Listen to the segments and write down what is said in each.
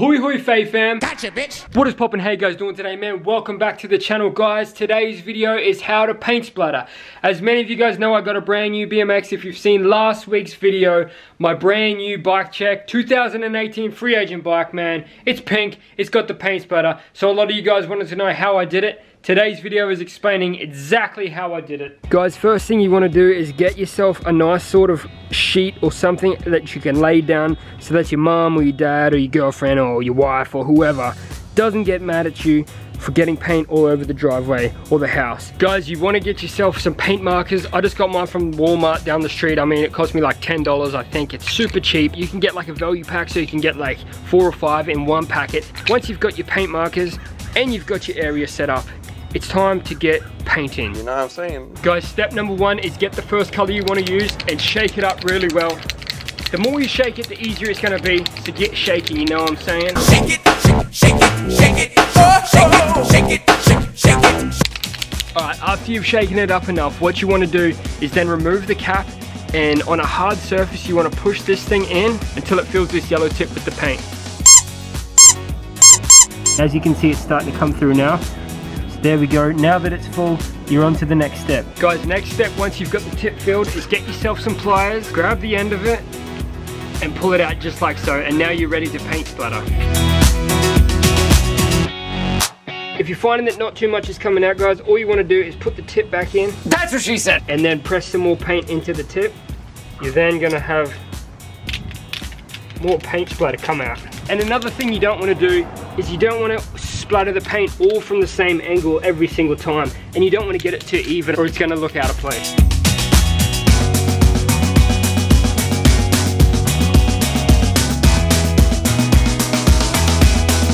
Ahoy hoy Fahey fam. Gotcha, bitch. What is poppin' hey guys doing today man? Welcome back to the channel guys. Today's video is how to paint splatter. As many of you guys know I got a brand new BMX. If you've seen last week's video, my brand new bike check, 2018 free agent bike man. It's pink, it's got the paint splatter. So a lot of you guys wanted to know how I did it. Today's video is explaining exactly how I did it. Guys, first thing you want to do is get yourself a nice sort of sheet or something that you can lay down so that your mom or your dad or your girlfriend or your wife or whoever doesn't get mad at you for getting paint all over the driveway or the house. Guys, you want to get yourself some paint markers. I just got mine from Walmart down the street. I mean, it cost me like $10, I think. It's super cheap. You can get like a value pack so you can get like four or five in one packet. Once you've got your paint markers and you've got your area set up, it's time to get painting. You know what I'm saying? Guys, step number one is get the first color you want to use and shake it up really well. The more you shake it, the easier it's gonna be to get shaky, you know what I'm saying? Shake it, shake, shake it, shake it, oh, shake it, shake it, shake, it. Alright, after you've shaken it up enough, what you want to do is then remove the cap and on a hard surface you want to push this thing in until it fills this yellow tip with the paint. As you can see it's starting to come through now. So there we go, now that it's full, you're on to the next step. Guys, next step once you've got the tip filled is get yourself some pliers, grab the end of it and pull it out just like so and now you're ready to paint splatter. If you're finding that not too much is coming out guys, all you want to do is put the tip back in That's what she said. and then press some more paint into the tip. You're then going to have more paint splatter come out. And another thing you don't want to do is you don't want to splatter the paint all from the same angle every single time. And you don't want to get it too even or it's going to look out of place.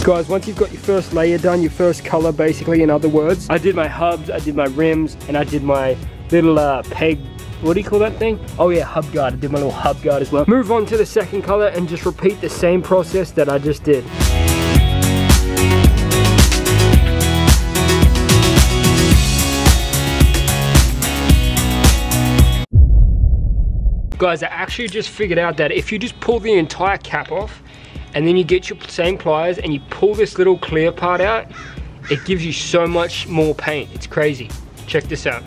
Guys, once you've got your first layer done, your first color basically, in other words, I did my hubs, I did my rims, and I did my little uh, peg, what do you call that thing? Oh yeah, hub guard, I did my little hub guard as well. Move on to the second color and just repeat the same process that I just did. Guys, I actually just figured out that if you just pull the entire cap off and then you get your same pliers and you pull this little clear part out, it gives you so much more paint. It's crazy. Check this out.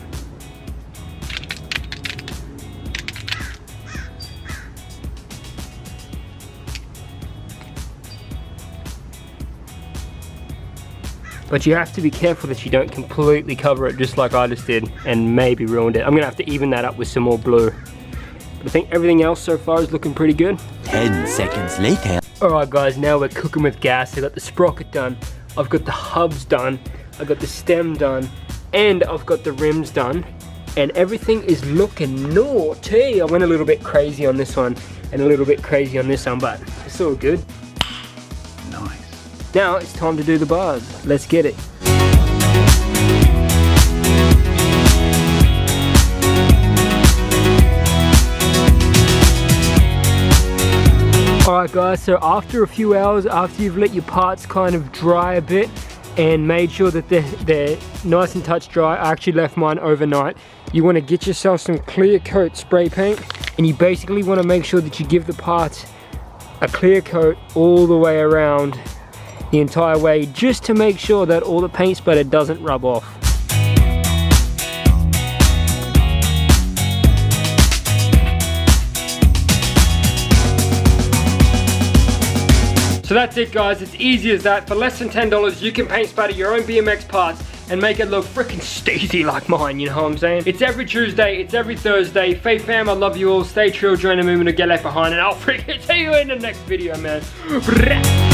But you have to be careful that you don't completely cover it just like I just did and maybe ruined it. I'm gonna have to even that up with some more blue. But I think everything else so far is looking pretty good. 10 seconds later. Alright guys, now we're cooking with gas. I got the sprocket done, I've got the hubs done, I got the stem done, and I've got the rims done. And everything is looking naughty. I went a little bit crazy on this one and a little bit crazy on this one, but it's all good. Nice. Now it's time to do the bars. Let's get it. Alright guys, so after a few hours, after you've let your parts kind of dry a bit and made sure that they're, they're nice and touch dry, I actually left mine overnight. You want to get yourself some clear coat spray paint and you basically want to make sure that you give the parts a clear coat all the way around the entire way just to make sure that all the paint splatter doesn't rub off. So that's it guys, it's easy as that. For less than $10 you can paint splatter your own BMX parts and make it look freaking steezy like mine, you know what I'm saying? It's every Tuesday, it's every Thursday. Fahey fam, I love you all. Stay true, join the movement, or get left behind, and I'll freaking see you in the next video, man.